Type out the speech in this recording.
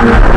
Yeah.